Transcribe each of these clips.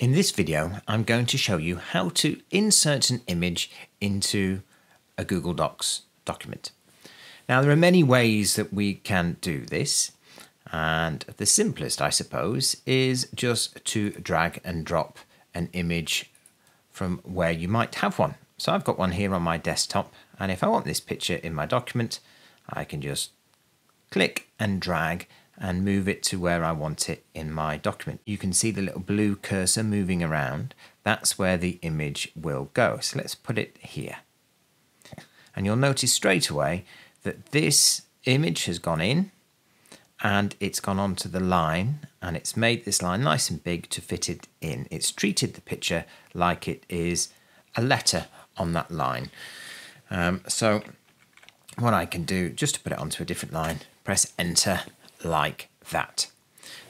In this video, I'm going to show you how to insert an image into a Google Docs document. Now, there are many ways that we can do this, and the simplest, I suppose, is just to drag and drop an image from where you might have one. So I've got one here on my desktop, and if I want this picture in my document, I can just click and drag and move it to where I want it in my document. You can see the little blue cursor moving around. That's where the image will go. So let's put it here. And you'll notice straight away that this image has gone in and it's gone onto the line and it's made this line nice and big to fit it in. It's treated the picture like it is a letter on that line. Um, so what I can do, just to put it onto a different line, press enter like that.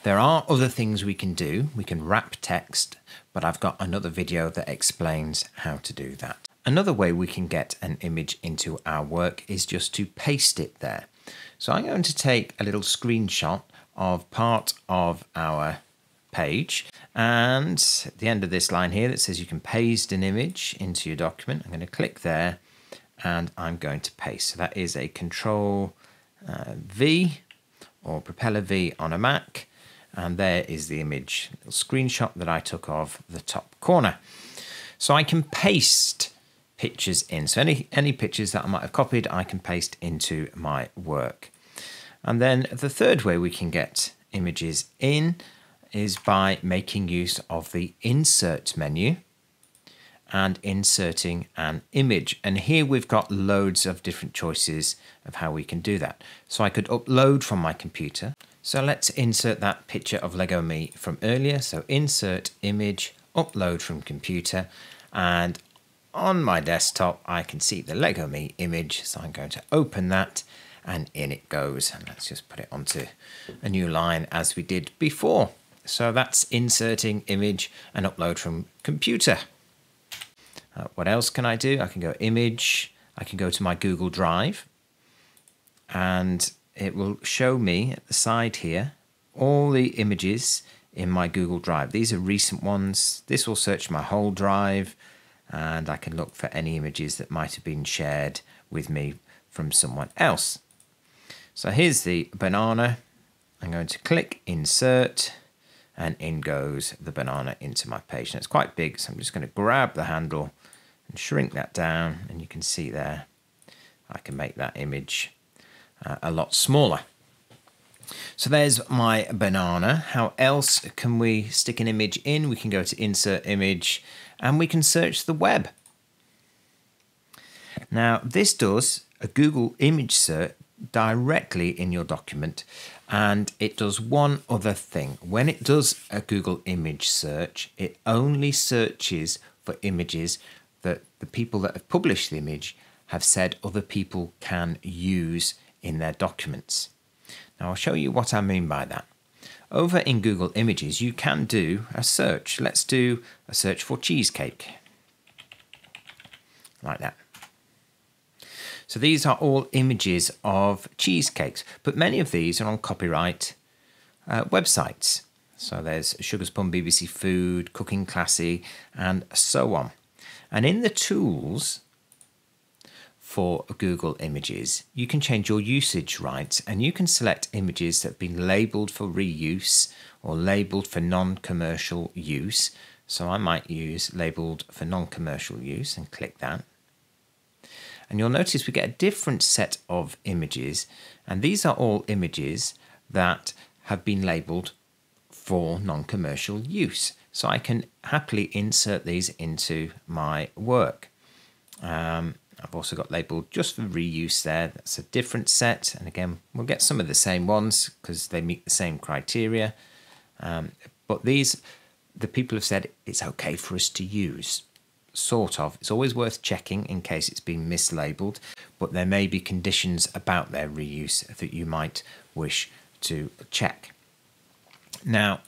There are other things we can do. We can wrap text, but I've got another video that explains how to do that. Another way we can get an image into our work is just to paste it there. So I'm going to take a little screenshot of part of our page and at the end of this line here that says you can paste an image into your document, I'm going to click there and I'm going to paste. So that is a control uh, V or Propeller V on a Mac. And there is the image, screenshot that I took of the top corner. So I can paste pictures in. So any, any pictures that I might have copied, I can paste into my work. And then the third way we can get images in is by making use of the insert menu and inserting an image. And here we've got loads of different choices of how we can do that. So I could upload from my computer. So let's insert that picture of Lego Me from earlier. So insert image, upload from computer. And on my desktop, I can see the Lego Me image. So I'm going to open that and in it goes. And let's just put it onto a new line as we did before. So that's inserting image and upload from computer. Uh, what else can I do? I can go image, I can go to my Google Drive, and it will show me at the side here all the images in my Google Drive. These are recent ones. This will search my whole drive, and I can look for any images that might have been shared with me from someone else. So here's the banana. I'm going to click insert and in goes the banana into my page. And it's quite big, so I'm just going to grab the handle and shrink that down and you can see there I can make that image uh, a lot smaller. So there's my banana. How else can we stick an image in? We can go to insert image and we can search the web. Now this does a Google image search directly in your document and it does one other thing. When it does a Google image search, it only searches for images that the people that have published the image have said other people can use in their documents. Now I'll show you what I mean by that. Over in Google Images you can do a search. Let's do a search for cheesecake. Like that. So these are all images of cheesecakes, but many of these are on copyright uh, websites. So there's Sugar Plum BBC Food, Cooking Classy, and so on. And in the tools for Google Images, you can change your usage rights and you can select images that have been labeled for reuse or labeled for non-commercial use. So I might use labeled for non-commercial use and click that. And you'll notice we get a different set of images and these are all images that have been labeled for non-commercial use. So I can happily insert these into my work. Um, I've also got labeled just for reuse there. That's a different set. And again, we'll get some of the same ones because they meet the same criteria. Um, but these, the people have said it's okay for us to use. Sort of. It's always worth checking in case it's been mislabeled, but there may be conditions about their reuse that you might wish to check. Now,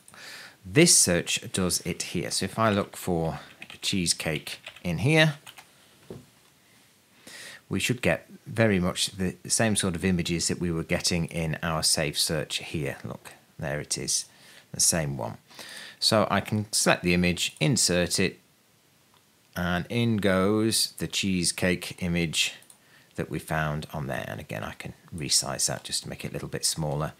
this search does it here. So if I look for cheesecake in here, we should get very much the same sort of images that we were getting in our safe search here. Look, there it is, the same one. So I can select the image, insert it, and in goes the cheesecake image that we found on there. And again, I can resize that just to make it a little bit smaller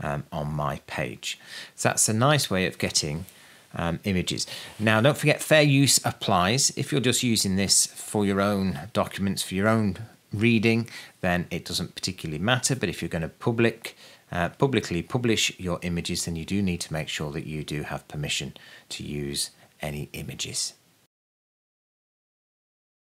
um, on my page. So that's a nice way of getting um, images. Now, don't forget fair use applies. If you're just using this for your own documents, for your own reading, then it doesn't particularly matter. But if you're going to public uh, publicly publish your images, then you do need to make sure that you do have permission to use any images.